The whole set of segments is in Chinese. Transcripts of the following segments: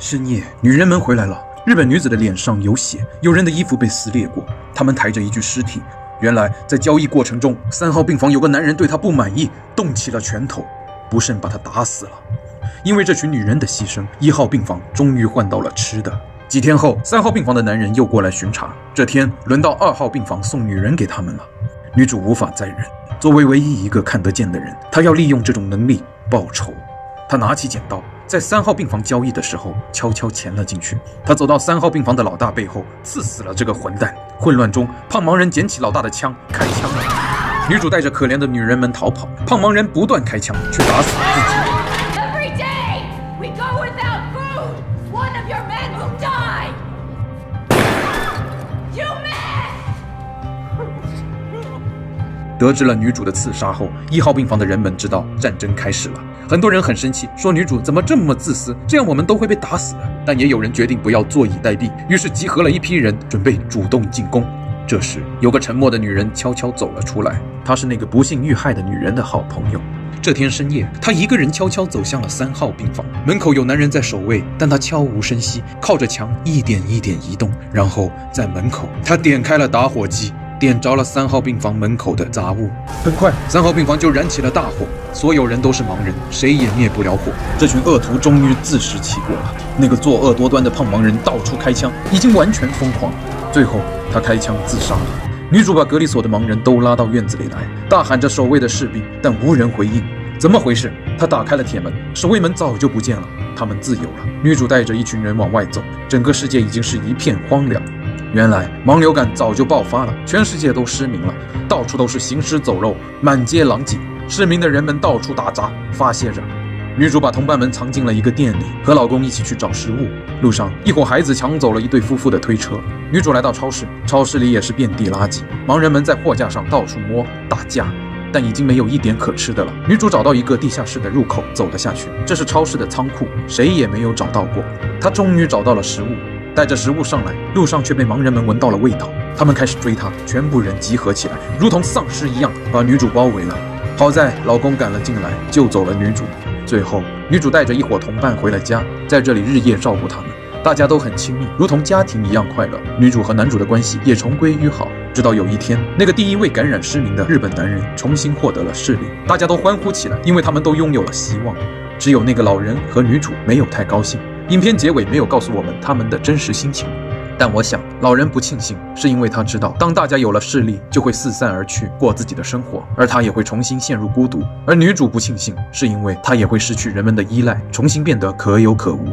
深夜，女人们回来了。日本女子的脸上有血，有人的衣服被撕裂过。他们抬着一具尸体。原来，在交易过程中，三号病房有个男人对她不满意，动起了拳头，不慎把她打死了。因为这群女人的牺牲，一号病房终于换到了吃的。几天后，三号病房的男人又过来巡查。这天，轮到二号病房送女人给他们了。女主无法再忍，作为唯一一个看得见的人，她要利用这种能力报仇。她拿起剪刀。在三号病房交易的时候，悄悄潜了进去。他走到三号病房的老大背后，刺死了这个混蛋。混乱中，胖盲人捡起老大的枪，开枪了。女主带着可怜的女人们逃跑，胖盲人不断开枪，却打死了自己。得知了女主的刺杀后，一号病房的人们知道战争开始了。很多人很生气，说女主怎么这么自私，这样我们都会被打死的。但也有人决定不要坐以待毙，于是集合了一批人，准备主动进攻。这时，有个沉默的女人悄悄走了出来，她是那个不幸遇害的女人的好朋友。这天深夜，她一个人悄悄走向了三号病房，门口有男人在守卫，但她悄无声息，靠着墙一点一点移动，然后在门口，她点开了打火机。点着了三号病房门口的杂物，很快三号病房就燃起了大火。所有人都是盲人，谁也灭不了火。这群恶徒终于自食其果了。那个作恶多端的胖盲人到处开枪，已经完全疯狂。最后他开枪自杀了。女主把隔离所的盲人都拉到院子里来，大喊着守卫的士兵，但无人回应。怎么回事？她打开了铁门，守卫们早就不见了，他们自由了。女主带着一群人往外走，整个世界已经是一片荒凉。原来盲流感早就爆发了，全世界都失明了，到处都是行尸走肉，满街狼藉。失明的人们到处打杂发泄着。女主把同伴们藏进了一个店里，和老公一起去找食物。路上，一伙孩子抢走了一对夫妇的推车。女主来到超市，超市里也是遍地垃圾，盲人们在货架上到处摸打架，但已经没有一点可吃的了。女主找到一个地下室的入口，走了下去。这是超市的仓库，谁也没有找到过。她终于找到了食物。带着食物上来，路上却被盲人们闻到了味道。他们开始追她，全部人集合起来，如同丧尸一样把女主包围了。好在老公赶了进来，救走了女主。最后，女主带着一伙同伴回了家，在这里日夜照顾他们，大家都很亲密，如同家庭一样快乐。女主和男主的关系也重归于好。直到有一天，那个第一位感染失明的日本男人重新获得了视力，大家都欢呼起来，因为他们都拥有了希望。只有那个老人和女主没有太高兴。影片结尾没有告诉我们他们的真实心情，但我想老人不庆幸，是因为他知道，当大家有了视力，就会四散而去过自己的生活，而他也会重新陷入孤独。而女主不庆幸，是因为她也会失去人们的依赖，重新变得可有可无。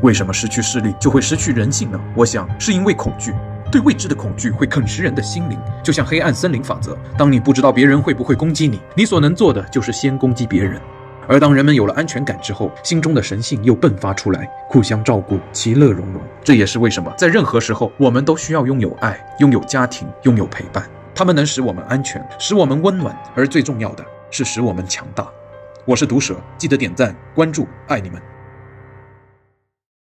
为什么失去视力就会失去人性呢？我想是因为恐惧，对未知的恐惧会啃食人的心灵，就像黑暗森林法则。当你不知道别人会不会攻击你，你所能做的就是先攻击别人。而当人们有了安全感之后，心中的神性又迸发出来，互相照顾，其乐融融。这也是为什么在任何时候，我们都需要拥有爱，拥有家庭，拥有陪伴。他们能使我们安全，使我们温暖，而最重要的是使我们强大。我是毒蛇，记得点赞、关注，爱你们。